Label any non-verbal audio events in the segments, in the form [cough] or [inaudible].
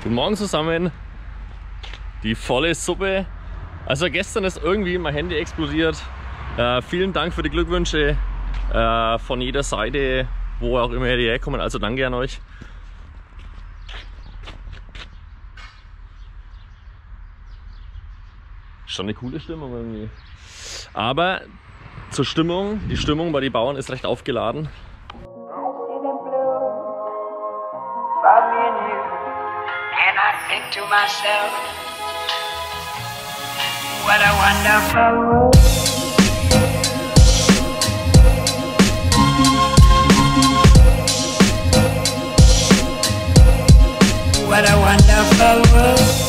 Guten Morgen zusammen. Die volle Suppe. Also gestern ist irgendwie mein Handy explodiert. Äh, vielen Dank für die Glückwünsche äh, von jeder Seite, wo auch immer die herkommen. Also danke an euch. Schon eine coole Stimmung irgendwie. Aber zur Stimmung, die Stimmung bei den Bauern ist recht aufgeladen. To myself, what a wonderful world. What a wonderful world.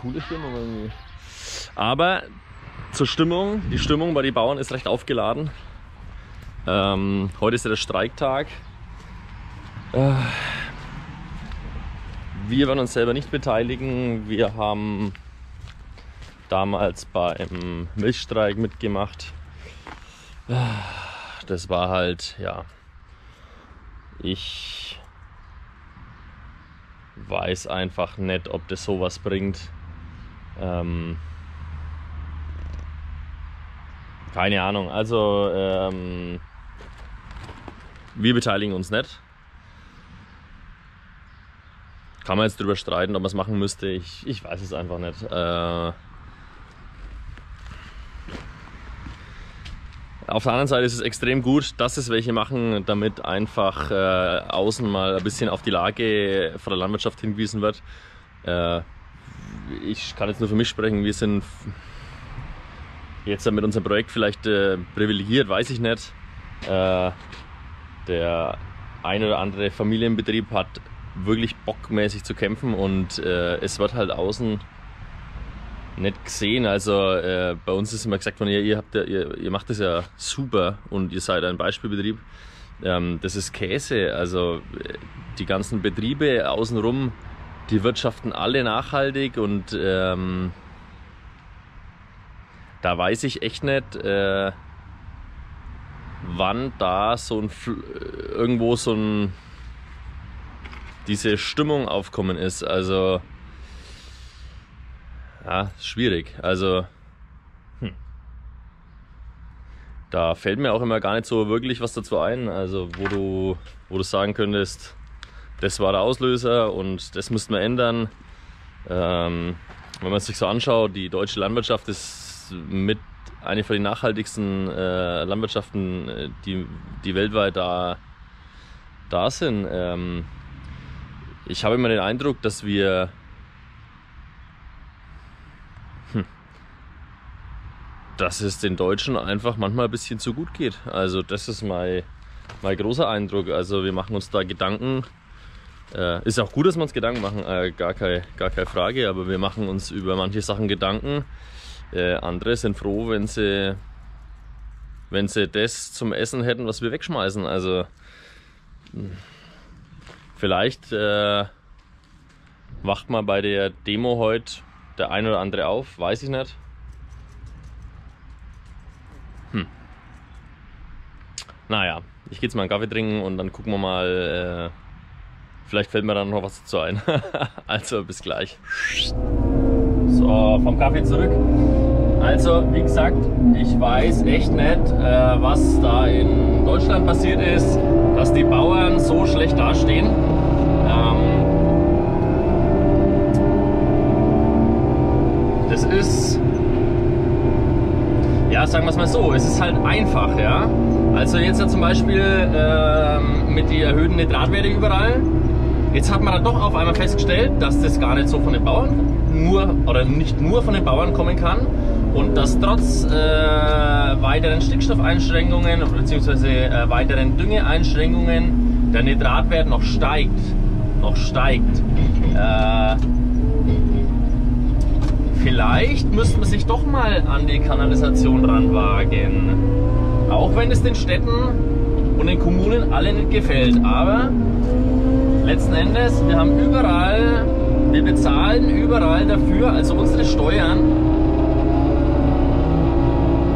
Coole Stimmung irgendwie. Aber zur Stimmung, die Stimmung bei den Bauern ist recht aufgeladen. Ähm, heute ist ja der Streiktag. Äh, wir werden uns selber nicht beteiligen. Wir haben damals beim Milchstreik mitgemacht. Äh, das war halt, ja, ich weiß einfach nicht, ob das sowas bringt. Ähm, keine Ahnung. Also ähm, wir beteiligen uns nicht. Kann man jetzt drüber streiten, ob man es machen müsste. Ich, ich weiß es einfach nicht. Äh, Auf der anderen Seite ist es extrem gut, dass es welche machen, damit einfach äh, außen mal ein bisschen auf die Lage von der Landwirtschaft hingewiesen wird. Äh, ich kann jetzt nur für mich sprechen, wir sind jetzt mit unserem Projekt vielleicht äh, privilegiert, weiß ich nicht. Äh, der ein oder andere Familienbetrieb hat wirklich bockmäßig zu kämpfen und äh, es wird halt außen nicht gesehen. Also äh, bei uns ist immer gesagt worden, ja, ihr, habt ja, ihr, ihr macht das ja super und ihr seid ein Beispielbetrieb. Ähm, das ist Käse. Also die ganzen Betriebe außenrum, die wirtschaften alle nachhaltig und ähm, da weiß ich echt nicht, äh, wann da so ein irgendwo so ein diese Stimmung aufkommen ist. Also ja, schwierig. Also, hm. da fällt mir auch immer gar nicht so wirklich was dazu ein. Also, wo du, wo du sagen könntest, das war der Auslöser und das müssten wir ändern. Ähm, wenn man sich so anschaut, die deutsche Landwirtschaft ist mit eine von den nachhaltigsten äh, Landwirtschaften, äh, die, die weltweit da, da sind. Ähm, ich habe immer den Eindruck, dass wir dass es den Deutschen einfach manchmal ein bisschen zu gut geht. Also das ist mein, mein großer Eindruck. Also wir machen uns da Gedanken. Äh, ist auch gut, dass wir uns Gedanken machen, äh, gar, keine, gar keine Frage, aber wir machen uns über manche Sachen Gedanken. Äh, andere sind froh, wenn sie, wenn sie das zum Essen hätten, was wir wegschmeißen. Also vielleicht äh, wacht mal bei der Demo heute der ein oder andere auf, weiß ich nicht. Naja, ich gehe jetzt mal einen Kaffee trinken und dann gucken wir mal. Vielleicht fällt mir dann noch was dazu ein. [laughs] also bis gleich. So, vom Kaffee zurück. Also, wie gesagt, ich weiß echt nicht, äh, was da in Deutschland passiert ist, dass die Bauern so schlecht dastehen. Ähm, das ist, ja, sagen wir es mal so, es ist halt einfach, ja. Also jetzt ja zum Beispiel ähm, mit den erhöhten Nitratwerte überall. Jetzt hat man dann doch auf einmal festgestellt, dass das gar nicht so von den Bauern nur oder nicht nur von den Bauern kommen kann und dass trotz äh, weiteren Stickstoffeinschränkungen bzw. Äh, weiteren Düngeeinschränkungen der Nitratwert noch steigt. Noch steigt. Äh, vielleicht müsste man sich doch mal an die Kanalisation ranwagen. Auch wenn es den Städten und den Kommunen alle nicht gefällt. Aber letzten Endes, wir haben überall, wir bezahlen überall dafür, also unsere Steuern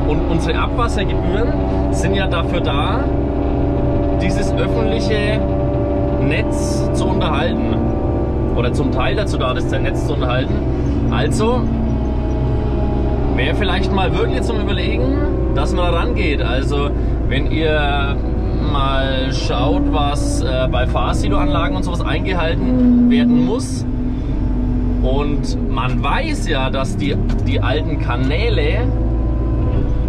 und unsere Abwassergebühren sind ja dafür da, dieses öffentliche Netz zu unterhalten. Oder zum Teil dazu da, das Netz zu unterhalten. Also wäre vielleicht mal wirklich zum Überlegen, dass man rangeht. Also wenn ihr mal schaut, was äh, bei Fahrsilo-Anlagen und sowas eingehalten werden muss. Und man weiß ja, dass die, die alten Kanäle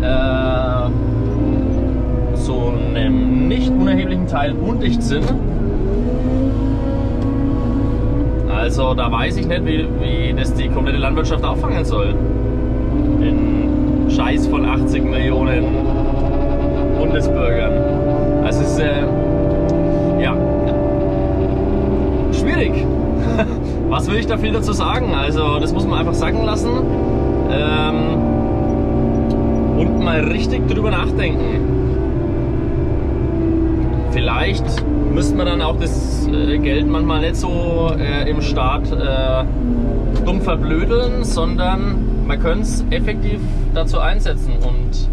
äh, zu einem nicht unerheblichen Teil undicht sind. Also da weiß ich nicht, wie, wie das die komplette Landwirtschaft auffangen soll. Den Scheiß von 80 Millionen Bundesbürgern. Also es ist äh, ja schwierig. [laughs] Was will ich da viel dazu sagen? Also das muss man einfach sagen lassen. Ähm, und mal richtig drüber nachdenken. Vielleicht müsste man dann auch das äh, Geld manchmal nicht so äh, im Staat äh, dumm verblödeln, sondern man könnte es effektiv dazu einsetzen. Und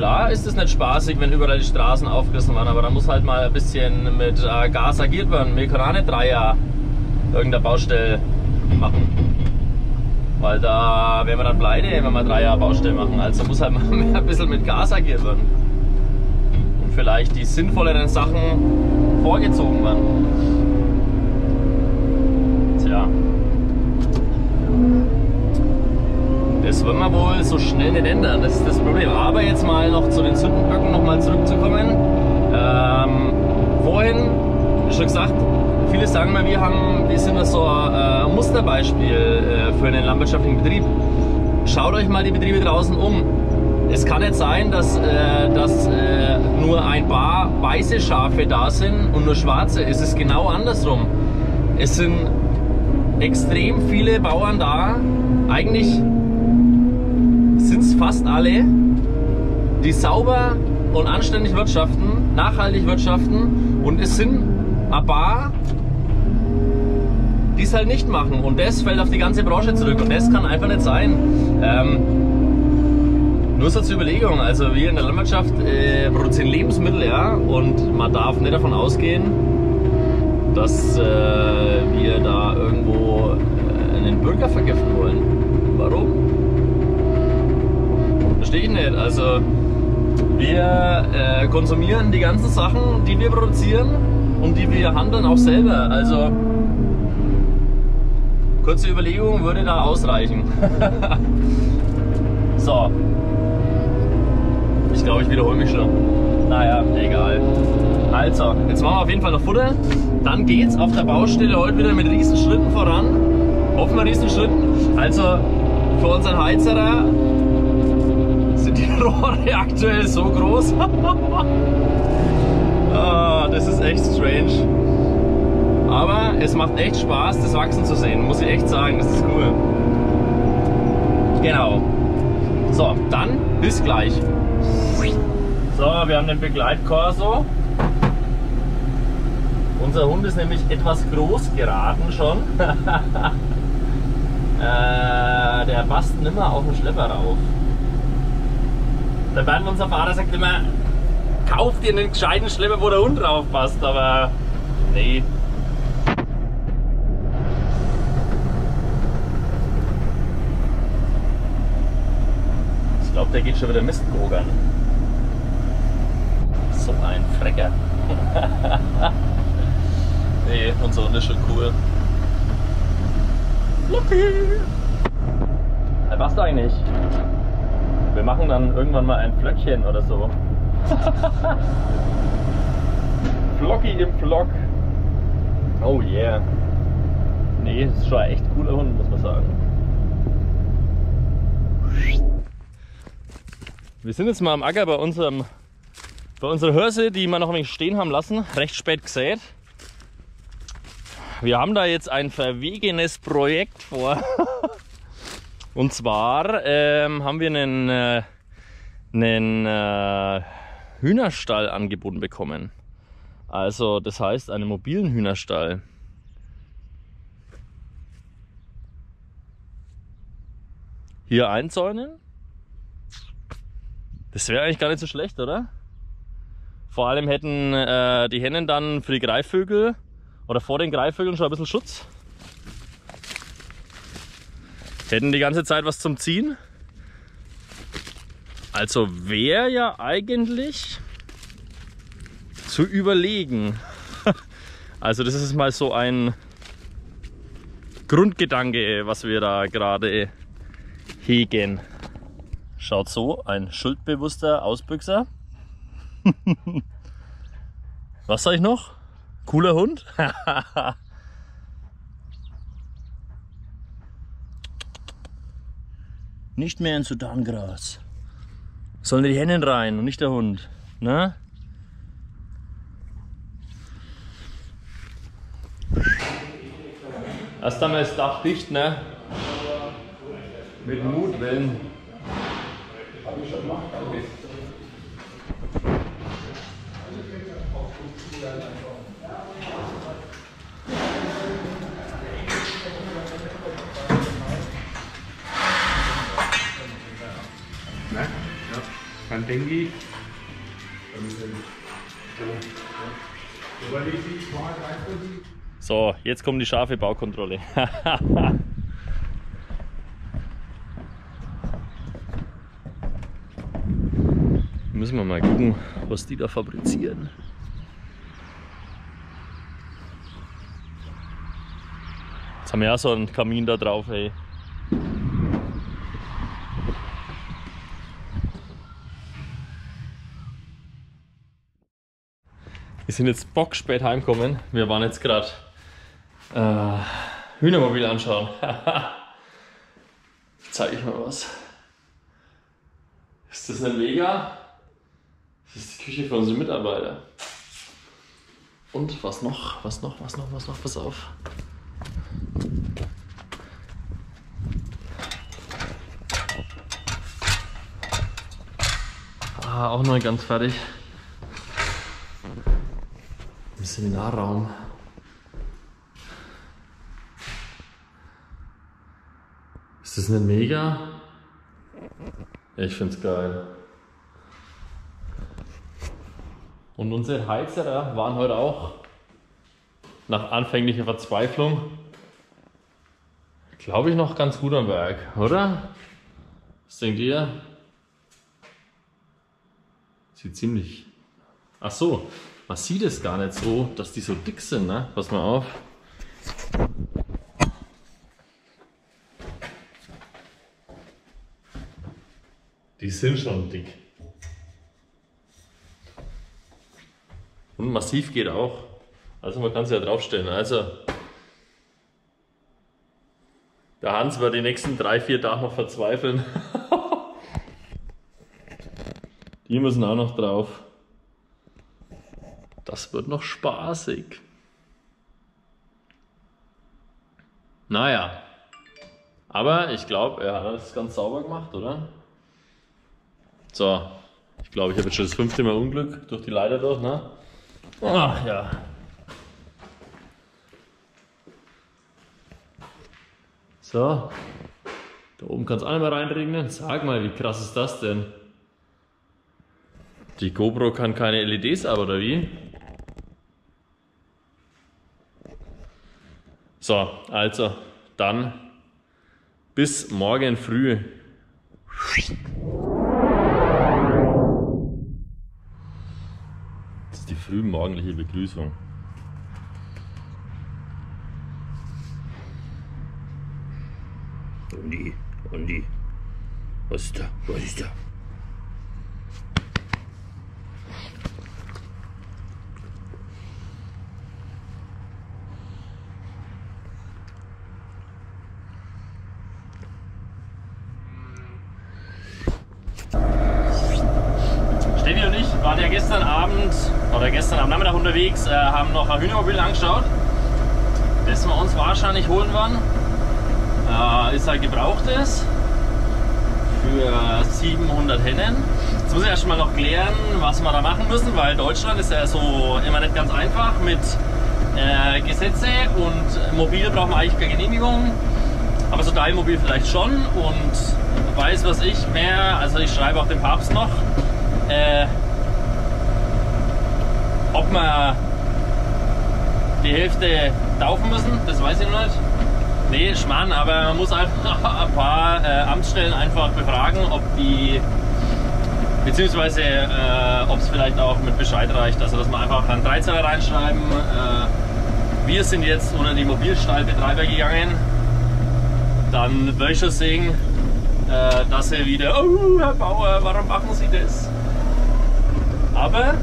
klar ist es nicht spaßig, wenn überall die Straßen aufgerissen werden, aber da muss halt mal ein bisschen mit äh, Gas agiert werden. Wir können auch nicht drei Jahre irgendeine Baustelle machen. Weil da wären wir dann pleite, wenn wir drei Jahre Baustelle machen. Also muss halt mal [laughs] mehr ein bisschen mit Gas agiert werden. Und vielleicht die sinnvolleren Sachen vorgezogen werden. Tja. Das wollen wir wohl so schnell nicht ändern. Das ist das Problem. Aber jetzt mal noch zu den Sündenböcken nochmal zurückzukommen. Ähm, vorhin, schon gesagt, viele sagen mal, wir, haben, wir sind so ein äh, Musterbeispiel äh, für einen landwirtschaftlichen Betrieb. Schaut euch mal die Betriebe draußen um. Es kann nicht sein, dass, äh, dass äh, nur ein paar weiße Schafe da sind und nur schwarze. Es ist genau andersrum. Es sind extrem viele Bauern da. Eigentlich sind es fast alle, die sauber und anständig wirtschaften, nachhaltig wirtschaften. Und es sind ein paar, die es halt nicht machen. Und das fällt auf die ganze Branche zurück. Und das kann einfach nicht sein. Ähm, nur so zur Überlegung, also wir in der Landwirtschaft äh, produzieren Lebensmittel, ja, und man darf nicht davon ausgehen, dass äh, wir da irgendwo äh, einen Bürger vergiften wollen. Warum? Verstehe ich nicht. Also wir äh, konsumieren die ganzen Sachen, die wir produzieren und die wir handeln auch selber. Also kurze Überlegung würde da ausreichen. [laughs] so. Ich glaube, ich wiederhole mich schon. Naja, egal. Also, jetzt machen wir auf jeden Fall noch Futter. Dann geht's auf der Baustelle heute wieder mit Riesenschritten voran. Hoffen wir Riesenschritten. Also, für unseren Heizerer sind die [laughs] Rohre aktuell so groß. [laughs] ah, das ist echt strange. Aber es macht echt Spaß, das wachsen zu sehen, muss ich echt sagen, das ist cool. Genau. So, dann bis gleich. So, wir haben den Begleitkorso. Unser Hund ist nämlich etwas groß geraten schon. [laughs] äh, der passt nimmer auf den Schlepper rauf. Der Bernd, unser Fahrer, sagt immer, kauf dir einen gescheiten Schlepper, wo der Hund drauf passt, aber nee. Ich glaube, der geht schon wieder Mist gogern. So ein Frecker. [laughs] nee, unser Hund ist schon cool. Lucky! Hey, was eigentlich? Wir machen dann irgendwann mal ein Flöckchen oder so. [laughs] Flocky im Flock. Oh yeah. Nee, das ist schon ein echt cooler Hund, muss man sagen. Wir sind jetzt mal am Acker bei unserem bei unserer Hörse, die wir noch ein wenig stehen haben lassen, recht spät gesät. Wir haben da jetzt ein verwegenes Projekt vor. [laughs] Und zwar ähm, haben wir einen, äh, einen äh, Hühnerstall angeboten bekommen. Also das heißt einen mobilen Hühnerstall. Hier einzäunen. Das wäre eigentlich gar nicht so schlecht, oder? Vor allem hätten äh, die Hennen dann für die Greifvögel oder vor den Greifvögeln schon ein bisschen Schutz. Hätten die ganze Zeit was zum Ziehen. Also wäre ja eigentlich zu überlegen. [laughs] Also das ist mal so ein Grundgedanke, was wir da gerade hegen. Schaut so, ein schuldbewusster Ausbüchser. [laughs] was sag ich noch? Cooler Hund? [laughs] Nicht mehr ins Sudangras. Sollen die Hennen rein und nicht der Hund. Ne? Erst einmal das Dach dicht, ne? Mit Mutwellen. Hab ich schon gemacht, Dann denke ich, So, jetzt kommt die scharfe Baukontrolle. [laughs] Müssen wir mal gucken, was die da fabrizieren. Jetzt haben wir ja so einen Kamin da drauf, ey. Wir sind jetzt bockspät heimgekommen. Wir waren jetzt gerade äh, Hühnermobil anschauen. [laughs] ich zeige euch mal was. Ist das nicht mega? Das ist die Küche für unsere Mitarbeiter. Und was noch? Was noch? Was noch? Was noch? Pass auf. Ah, auch noch ganz fertig. Im Seminarraum. Ist das nicht mega? Ich find's geil. Und unsere Heizer waren heute auch nach anfänglicher Verzweiflung, glaube ich, noch ganz gut am Werk, oder? Was denkt ihr? Sieht ziemlich. Ach so, man sieht es gar nicht so, dass die so dick sind, ne? Pass mal auf. Die sind schon dick. Und massiv geht auch. Also man kann es ja draufstellen. Also der Hans wird die nächsten drei, vier Tage noch verzweifeln. [laughs] die müssen auch noch drauf. Das wird noch spaßig. Naja. Aber ich glaube, er hat das ganz sauber gemacht, oder? So. Ich glaube, ich habe jetzt schon das fünfte Mal Unglück durch die Leiter durch, ne? Ach ja. So. Da oben kann es auch nicht mehr reinregnen. Sag mal, wie krass ist das denn? Die GoPro kann keine LEDs ab, oder wie? So, also, dann bis morgen früh. Das ist die frühmorgendliche Begrüßung. Andi, Andi, was ist da? Was ist da? Waren ja gestern Abend oder gestern am Nachmittag unterwegs, äh, haben noch ein Hühnermobil angeschaut, das wir uns wahrscheinlich holen werden. Äh, ist halt gebrauchtes. für 700 Hennen. Jetzt muss ich erst mal noch klären, was wir da machen müssen, weil Deutschland ist ja so immer nicht ganz einfach mit äh, Gesetze und mobil brauchen wir eigentlich keine Genehmigung. Aber so Teilmobil vielleicht schon und weiß was ich mehr, also ich schreibe auch dem Papst noch, äh, ob wir die Hälfte taufen müssen, das weiß ich noch nicht. Nee, Schmarrn, aber man muss einfach [laughs] ein paar äh, Amtsstellen einfach befragen, ob die, beziehungsweise äh, ob es vielleicht auch mit Bescheid reicht, also dass man einfach einen 13er reinschreiben, äh, wir sind jetzt unter die Mobilstallbetreiber gegangen, dann würde ich schon sehen, äh, dass sie wieder, oh Herr Bauer, warum machen Sie das? Aber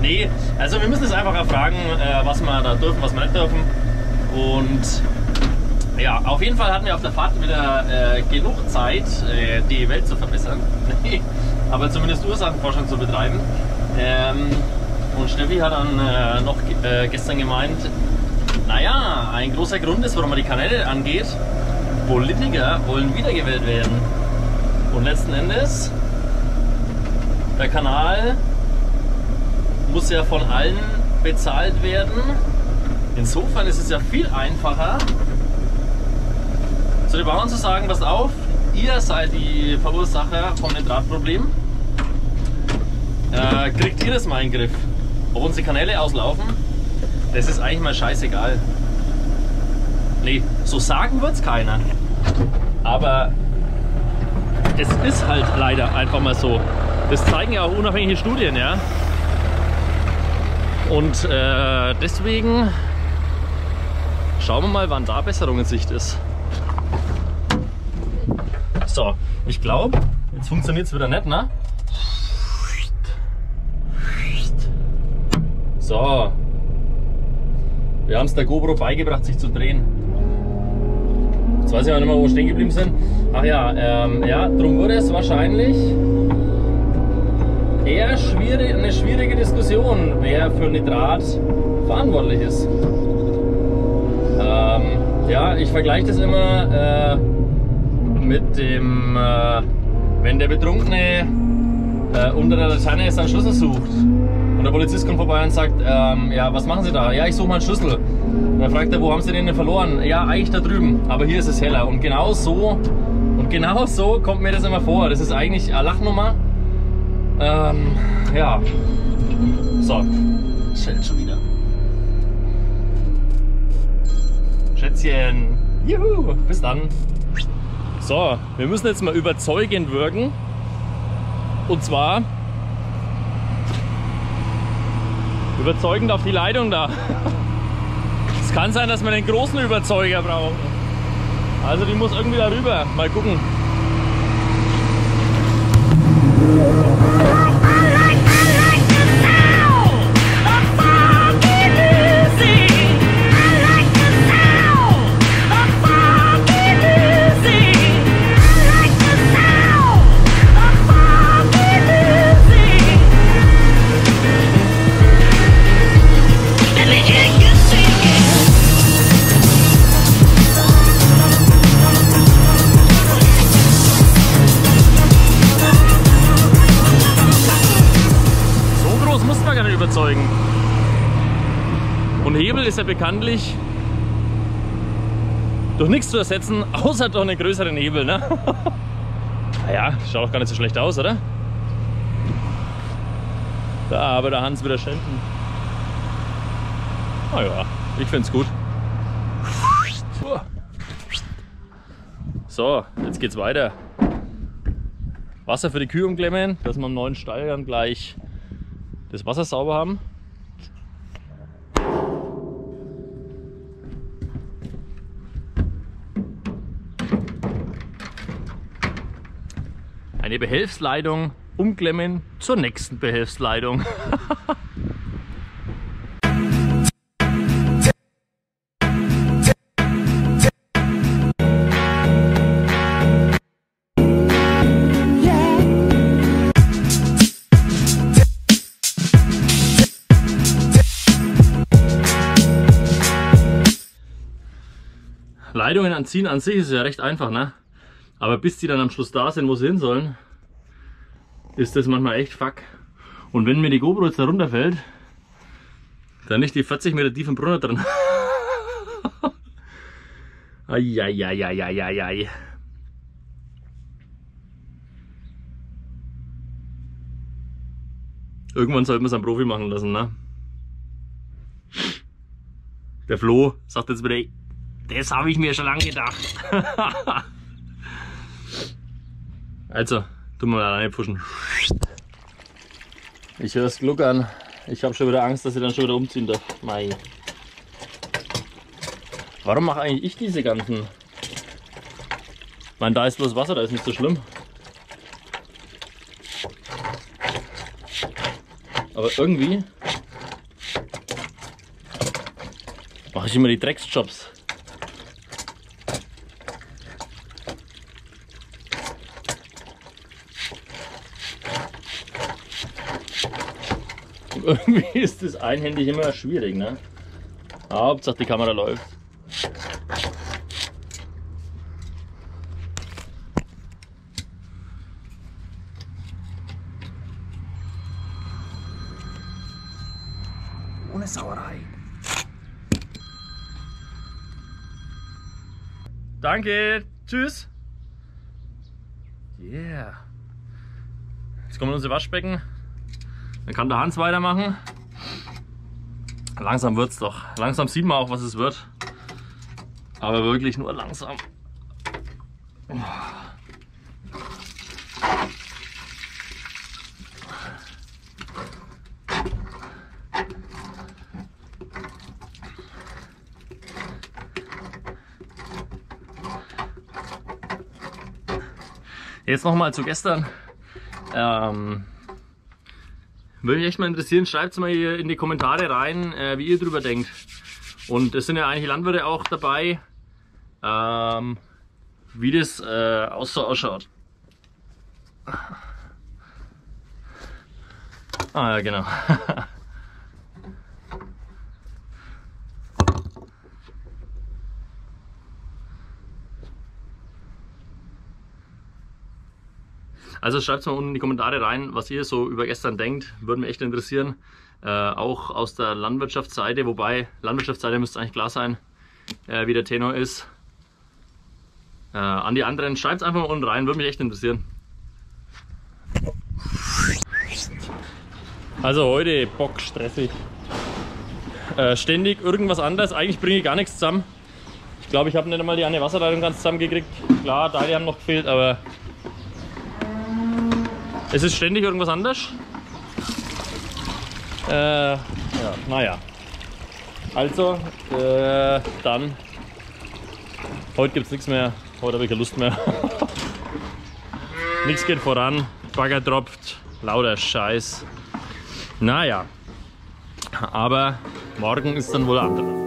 nee, also wir müssen es einfach erfragen, äh, was wir da dürfen, was wir nicht dürfen und ja, auf jeden Fall hatten wir auf der Fahrt wieder äh, genug Zeit, äh, die Welt zu verbessern. [laughs] Aber zumindest Ursachenforschung zu betreiben. Ähm, und Steffi hat dann äh, noch äh, gestern gemeint, naja, ein großer Grund ist, warum man die Kanäle angeht, Politiker wollen wiedergewählt werden. Und letzten Endes, der Kanal muss ja von allen bezahlt werden. Insofern ist es ja viel einfacher, zu den Bauern zu sagen, passt auf, ihr seid die Verursacher vom Nitratproblem. Äh, kriegt ihr das mal in den Griff? Ob unsere Kanäle auslaufen, das ist eigentlich mal scheißegal. Nee, so sagen wird es keiner. Aber es ist halt leider einfach mal so. Das zeigen ja auch unabhängige Studien, ja. Und äh, deswegen schauen wir mal, wann da Besserung in Sicht ist. So, ich glaube, jetzt funktioniert es wieder nicht, ne? So. Wir haben es der GoPro beigebracht, sich zu drehen. Jetzt weiß ich auch nicht mehr, wo wir stehen geblieben sind. Ach ja, ähm, ja, drum wurde es wahrscheinlich eher schwierig, eine schwierige Diskussion, wer für Nitrat verantwortlich ist. Ähm, ja, ich vergleiche das immer. Äh, mit dem, äh, wenn der Betrunkene äh, unter der Laterne seinen Schlüssel sucht und der Polizist kommt vorbei und sagt, ähm, ja, was machen Sie da? Ja, ich suche meinen Schlüssel. Und dann fragt er, wo haben Sie den denn verloren? Ja, eigentlich da drüben, aber hier ist es heller. Und genau so, und genau so kommt mir das immer vor. Das ist eigentlich eine Lachnummer. Ähm, ja. So. Schnell schon wieder. Schätzchen. Juhu, bis dann. So, wir müssen jetzt mal überzeugend wirken. Und zwar überzeugend auf die Leitung da. Es kann sein, dass wir einen großen Überzeuger brauchen. Also die muss irgendwie darüber. Mal gucken. Bekanntlich durch nichts zu ersetzen, außer durch einen größeren Hebel. Ne? [laughs] naja, schaut auch gar nicht so schlecht aus, oder? Da aber der Hans wieder schelten. Naja, ich finde es gut. So, jetzt geht's weiter. Wasser für die Kühe umklemmen, dass wir am neuen Stall dann gleich das Wasser sauber haben. Eine Behelfsleitung umklemmen zur nächsten Behelfsleitung. [laughs] Leitungen anziehen an sich ist ja recht einfach, ne? Aber bis die dann am Schluss da sind, wo sie hin sollen, ist das manchmal echt fuck. Und wenn mir die GoPro jetzt da runterfällt, dann nicht die 40 Meter tiefen Brunner drin. [laughs] Eieieiei. Irgendwann sollte man es am Profi machen lassen, ne? Der Flo sagt jetzt wieder, das habe ich mir schon lange gedacht. [laughs] also, tun wir mal alleine pushen. Ich höre Gluck an. Ich habe schon wieder Angst, dass sie dann schon wieder umziehen darf. Mai. Warum mache eigentlich ich diese ganzen? Ich meine, da ist bloß Wasser, da ist nicht so schlimm. Aber irgendwie mache ich immer die Drecksjobs. Irgendwie [laughs] ist das einhändig immer schwierig, ne? Hauptsache die Kamera läuft. Ohne Sauerei. Danke, tschüss. Yeah. Jetzt kommen unsere Waschbecken. Dann kann der Hans weitermachen. Langsam wird's doch. Langsam sieht man auch, was es wird. Aber wirklich nur langsam. Jetzt nochmal zu gestern. Ähm, würde mich echt mal interessieren, schreibt es mal hier in die Kommentare rein, äh, wie ihr drüber denkt. Und es sind ja einige Landwirte auch dabei, ähm, wie das äh, auch so ausschaut. Ah ja, genau. [laughs] Also schreibt es mal unten in die Kommentare rein, was ihr so über gestern denkt. Würde mich echt interessieren. Äh, auch aus der Landwirtschaftsseite, wobei Landwirtschaftsseite müsste eigentlich klar sein, äh, wie der Tenor ist. Äh, an die anderen, schreibt es einfach mal unten rein, würde mich echt interessieren. Also heute Bock stressig. Äh, ständig irgendwas anderes. Eigentlich bringe ich gar nichts zusammen. Ich glaube, ich habe nicht einmal die eine Wasserleitung ganz zusammengekriegt. Klar, Teile haben noch gefehlt, aber es ist ständig irgendwas anders. Äh, ja, naja. Also, äh, dann. Heute gibt es nichts mehr. Heute habe ich keine Lust mehr. [laughs] nichts geht voran. Bagger tropft. Lauter Scheiß. Naja. Aber morgen ist dann wohl anders.